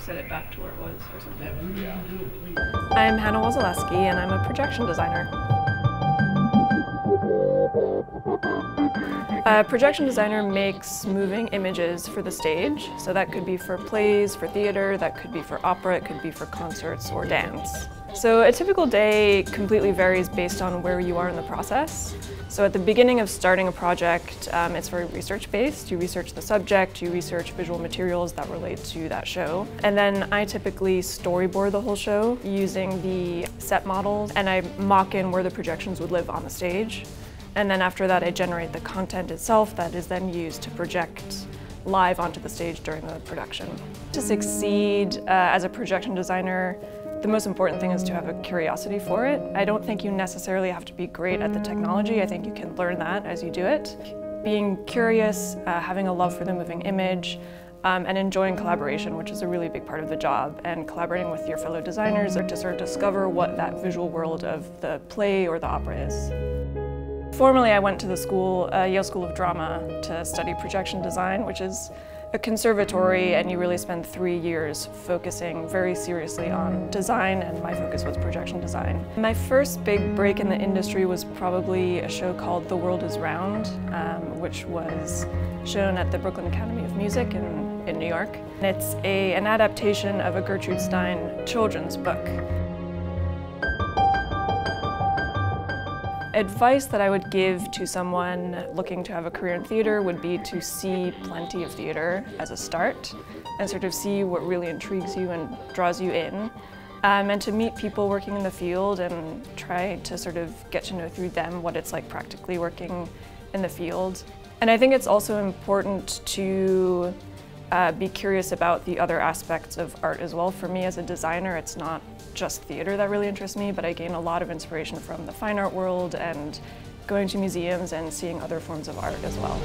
set it back to where it was or something. I'm Hannah Wasileski and I'm a projection designer. A projection designer makes moving images for the stage. So that could be for plays, for theater, that could be for opera, it could be for concerts or dance. So a typical day completely varies based on where you are in the process. So at the beginning of starting a project, um, it's very research-based. You research the subject, you research visual materials that relate to that show. And then I typically storyboard the whole show using the set models, and I mock in where the projections would live on the stage. And then after that, I generate the content itself that is then used to project live onto the stage during the production. To succeed uh, as a projection designer, the most important thing is to have a curiosity for it. I don't think you necessarily have to be great at the technology. I think you can learn that as you do it. Being curious, uh, having a love for the moving image, um, and enjoying collaboration, which is a really big part of the job, and collaborating with your fellow designers to sort of discover what that visual world of the play or the opera is. Formally, I went to the school, uh, Yale School of Drama, to study projection design, which is a conservatory and you really spend three years focusing very seriously on design and my focus was projection design. My first big break in the industry was probably a show called The World is Round, um, which was shown at the Brooklyn Academy of Music in, in New York. It's a, an adaptation of a Gertrude Stein children's book. Advice that I would give to someone looking to have a career in theater would be to see plenty of theater as a start and sort of see what really intrigues you and draws you in. Um, and to meet people working in the field and try to sort of get to know through them what it's like practically working in the field. And I think it's also important to uh, be curious about the other aspects of art as well. For me as a designer, it's not just theater that really interests me, but I gain a lot of inspiration from the fine art world and going to museums and seeing other forms of art as well.